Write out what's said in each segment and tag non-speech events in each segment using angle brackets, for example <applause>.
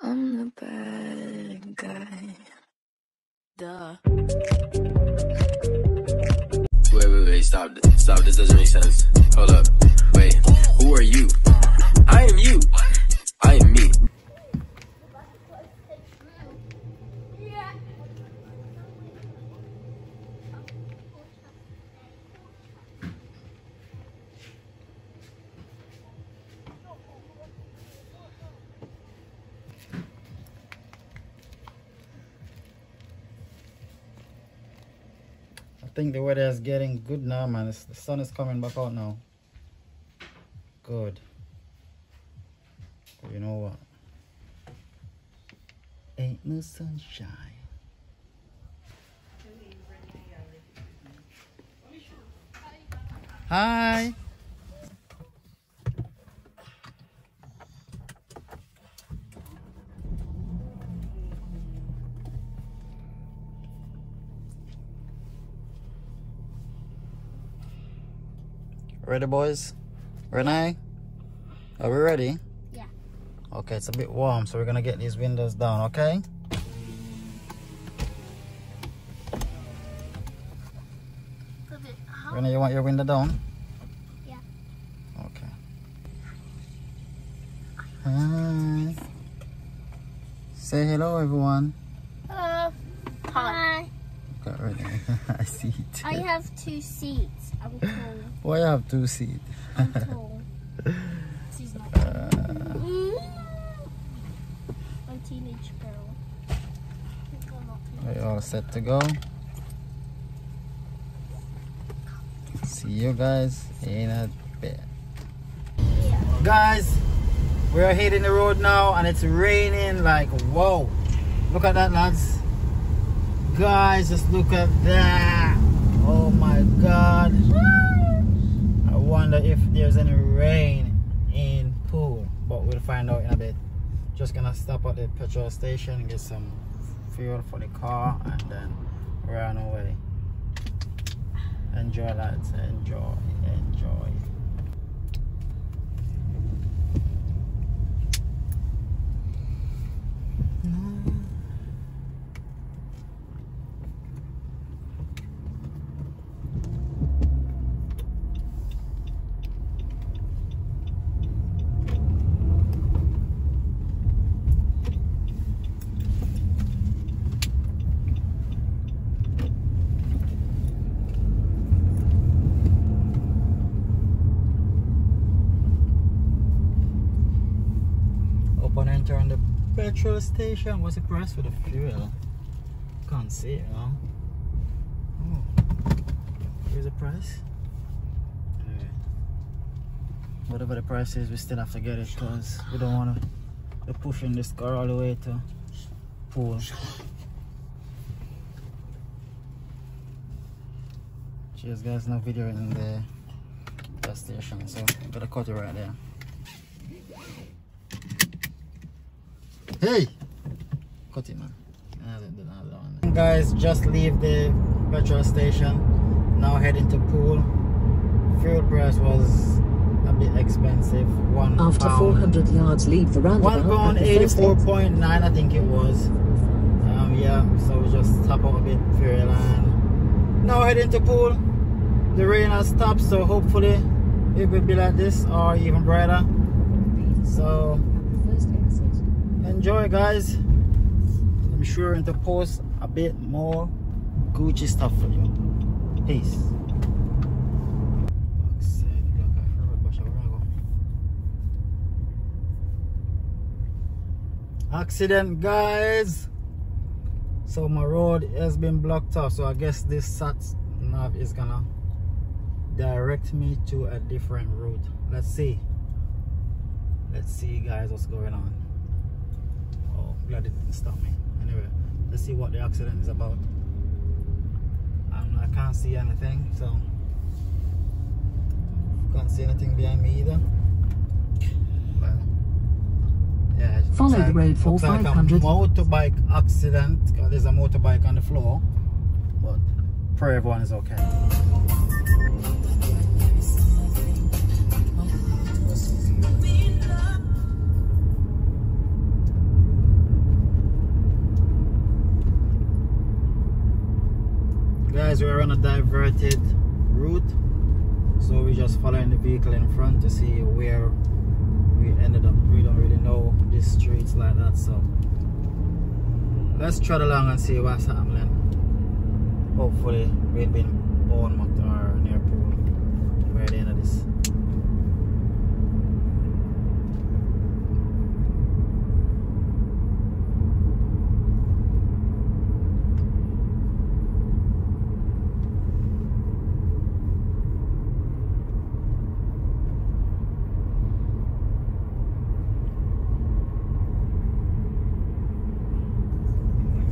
I'm the bad guy. Duh. Wait, wait, wait, stop. Stop, this doesn't make sense. Hold up. Wait, who are you? I am you. I am me. Think the weather is getting good now, man. It's, the sun is coming back out now. Good. But you know what? Ain't no sunshine. Hi. Ready, boys? Renee? Are we ready? Yeah. Okay, it's a bit warm, so we're gonna get these windows down, okay? Renee, you want your window down? Yeah. Okay. Hi. Say hello, everyone. Hello. Hi. Got ready. <laughs> I see it. I have two seats. I'm tall. Why you have two seats? I'm tall. <laughs> She's not. Uh, I'm a teenage girl. Not we all set to go. See you guys in a bit. Guys, we're hitting the road now and it's raining like whoa. Look at that lads. Guys, just look at that. Oh my god. I wonder if there's any rain in Poole, but we'll find out in a bit. Just gonna stop at the petrol station get some fuel for the car and then run away. Enjoy lads, enjoy, enjoy. Petrol station, what's the price for the fuel? Can't see it. Oh, here's the price. Whatever the price is, we still have to get it because we don't want to be pushing this car all the way to Poole. Cheers, guys. No video in the gas station, so gonna cut it right there. Hey! Cut it, man. The- the other one. Guys, just leave the petrol station. Now heading to Poole. Fuel price was a bit expensive. One After pound. 400 yards, leave the roundabout. One pound at the first eighty-four exit. point nine, I think it was. Um, yeah. So we just top up a bit fuel and now heading to Poole. The rain has stopped, so hopefully it will be like this or even brighter. So First exit. Enjoy guys. I'm sure to post a bit more gucci stuff for you. Peace. Accident guys. So my road has been blocked off. So i guess this sat nav is gonna direct me to a different route. Let's see. Let's see guys what's going on glad it didn't stop me. Anyway, let's see what the accident is about. Um, I can't see anything, so can't see anything behind me either. But, yeah, Follow the road for looks like a 500. motorbike accident. there's a motorbike on the floor, but pray everyone is okay. Guys we're on a diverted route. So we're just following the vehicle in front to see where we ended up. We don't really know these streets like that so let's trot along and see what's happening. Hopefully we've been Bournemouth or uh, near Poole we're at the end of this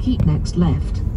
Keep next left.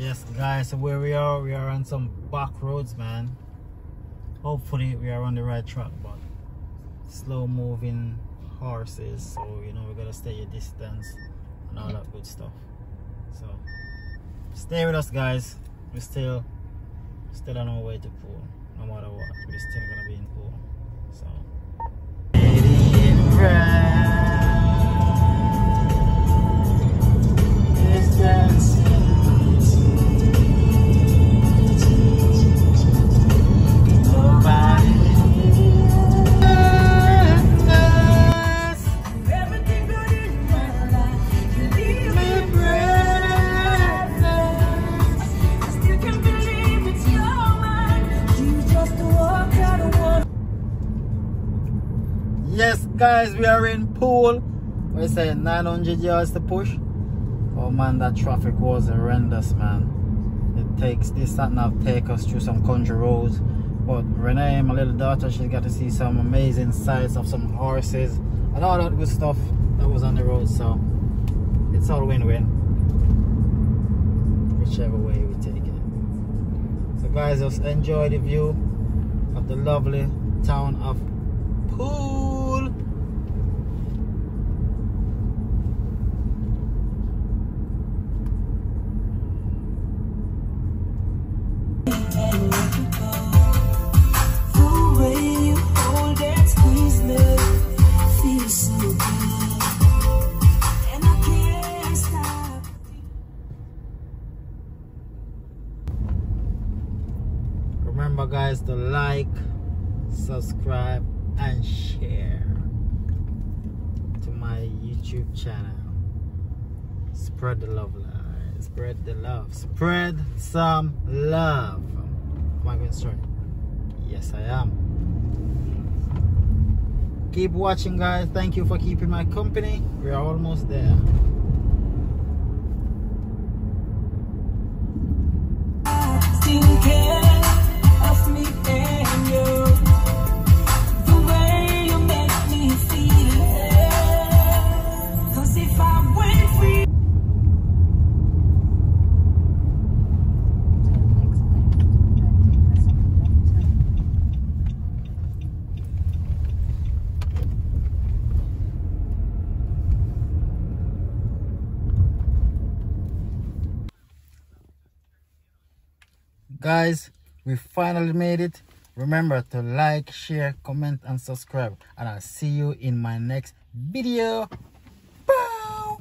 Yes, guys, so where we are, we are on some back roads, man. Hopefully, we are on the right track, but slow moving horses, so you know, we gotta stay a distance and all that good stuff. So, stay with us, guys. We're still, still on our way to Poole, no matter what. We're still gonna be in Poole. So, we are in Poole. We say 900 yards to push. Oh man, that traffic was horrendous, man. It takes this that now take us through some country roads. But Renee, my little daughter, she got to see some amazing sights of some horses and all that good stuff that was on the road. So it's all win-win, whichever way we take it. So guys, just enjoy the view of the lovely town of Poole. Subscribe and share to my YouTube channel. Spread the love. Spread the love. Spread some love. Am I going straight? Yes, I am. Keep watching, guys. Thank you for keeping my company. We are almost there. Still guys we finally made it. Remember to like share comment and subscribe. And i'll see you in my next video. Bow!